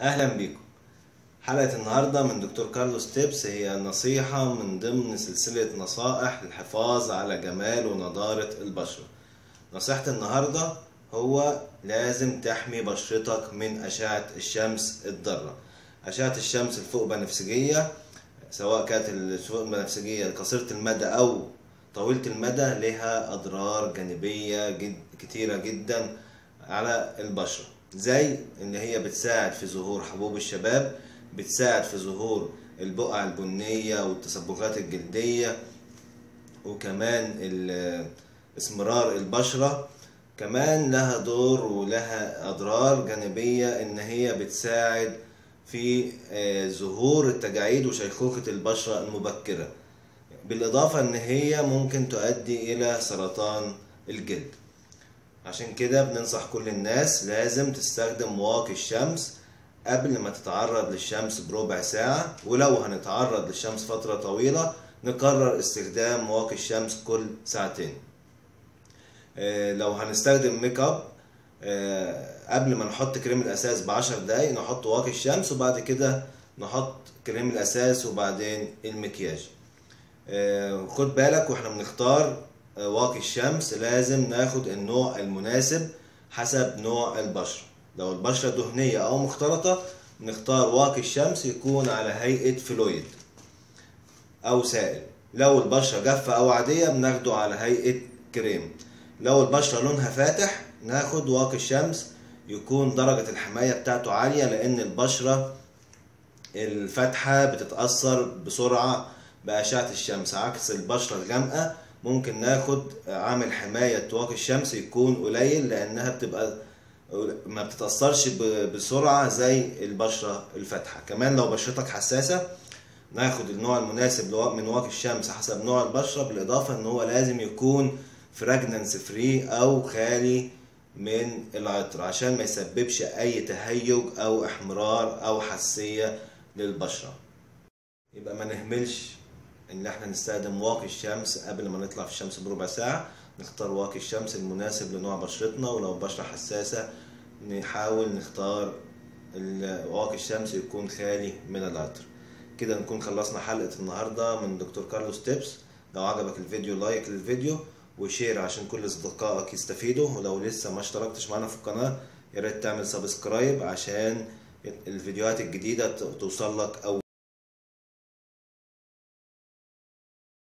أهلا بيكم. حلقة النهاردة من دكتور كارلوس تيبس. هي نصيحة من ضمن سلسلة نصائح للحفاظ على جمال ونضارة البشرة. نصيحة النهاردة هو لازم تحمي بشرتك من أشعة الشمس الضارة. أشعة الشمس الفوق بنفسجية سواء كانت الفوق بنفسجية قصيرة المدى أو طويلة المدى لها أضرار جانبية جد كتيرة جدا على البشرة. زي إن هي بتساعد في ظهور حبوب الشباب بتساعد في ظهور البقع البنية والتصبغات الجلدية وكمان اسمرار البشرة. كمان لها دور ولها أضرار جانبية إن هي بتساعد في ظهور التجاعيد وشيخوخة البشرة المبكرة. بالإضافة إن هي ممكن تؤدي إلى سرطان الجلد. عشان كده بننصح كل الناس لازم تستخدم واقي الشمس قبل ما تتعرض للشمس بربع ساعة ولو هنتعرض للشمس فترة طويلة نقرر استخدام واقي الشمس كل ساعتين. لو هنستخدم make up قبل ما نحط كريم الأساس بعشر دقايق نحط واقي الشمس وبعد كده نحط كريم الأساس وبعدين المكياج. خد بالك وإحنا بنختار واقي الشمس لازم ناخد النوع المناسب حسب نوع البشرة لو البشرة دهنية أو مختلطة نختار واقي الشمس يكون على هيئة فلويد أو سائل. لو البشرة جافة أو عادية بناخده على هيئة كريم. لو البشرة لونها فاتح ناخد واقي الشمس يكون درجة الحماية بتاعته عالية لأن البشرة الفاتحة بتتأثر بسرعة بأشعة الشمس عكس البشرة الغامقة ممكن ناخد عامل حماية واقي الشمس يكون قليل لأنها بتبقى ما بتتأثرش بسرعة زي البشرة الفاتحة. كمان لو بشرتك حساسة ناخد النوع المناسب من واقي الشمس حسب نوع البشرة بالإضافة إن هو لازم يكون فراجننس فري أو خالي من العطر عشان ما يسببش أي تهيج أو إحمرار أو حساسية للبشرة. يبقى ما نهملش إن إحنا نستخدم واقي الشمس قبل ما نطلع في الشمس بربع ساعة نختار واقي الشمس المناسب لنوع بشرتنا ولو البشرة حساسة نحاول نختار واقي الشمس يكون خالي من العطر. كده نكون خلصنا حلقة النهاردة من دكتور كارلوس tips. لو عجبك الفيديو like للفيديو و share عشان كل أصدقائك يستفيدوا ولو لسه ما اشتركتش معانا في القناة ياريت تعمل سبسكرايب عشان الفيديوهات الجديدة توصل لك أول